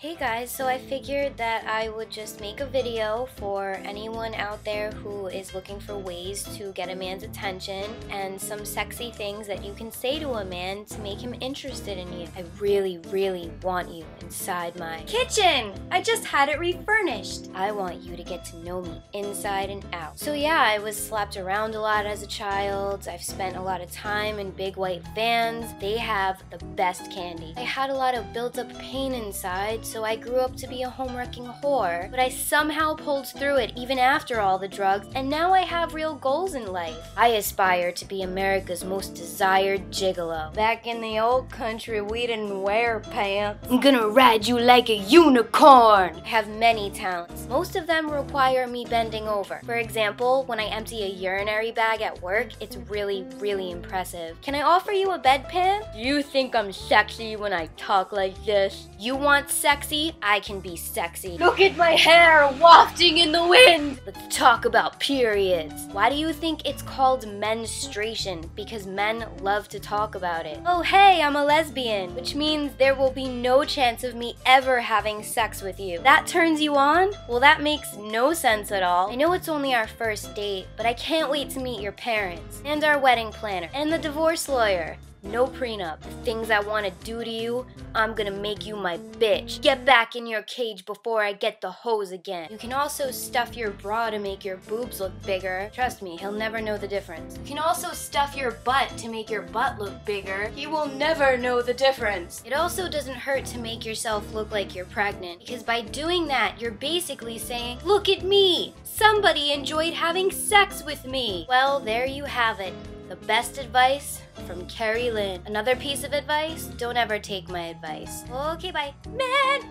Hey guys, so I figured that I would just make a video for anyone out there who is looking for ways to get a man's attention and some sexy things that you can say to a man to make him interested in you. I really, really want you inside my Kitchen! I just had it refurnished. I want you to get to know me inside and out. So yeah, I was slapped around a lot as a child. I've spent a lot of time in big white vans. They have the best candy. I had a lot of built up pain inside so I grew up to be a home-wrecking whore. But I somehow pulled through it even after all the drugs, and now I have real goals in life. I aspire to be America's most desired gigolo. Back in the old country, we didn't wear pants. I'm gonna ride you like a unicorn! I have many talents. Most of them require me bending over. For example, when I empty a urinary bag at work, it's really, really impressive. Can I offer you a bedpan? You think I'm sexy when I talk like this? You want sexy? I can be sexy. Look at my hair wafting in the wind! Let's talk about periods. Why do you think it's called menstruation? Because men love to talk about it. Oh, hey, I'm a lesbian, which means there will be no chance of me ever having sex with you. That turns you on? Well, that makes no sense at all. I know it's only our first date, but I can't wait to meet your parents, and our wedding planner, and the divorce lawyer. No prenup. The things I want to do to you, I'm gonna make you my bitch. Get back in your cage before I get the hose again. You can also stuff your bra to make your boobs look bigger. Trust me, he'll never know the difference. You can also stuff your butt to make your butt look bigger. He will never know the difference. It also doesn't hurt to make yourself look like you're pregnant because by doing that, you're basically saying, Look at me! Somebody enjoyed having sex with me! Well, there you have it. The best advice from Kerry Lynne. Another piece of advice don't ever take my advice. Okay, bye. Man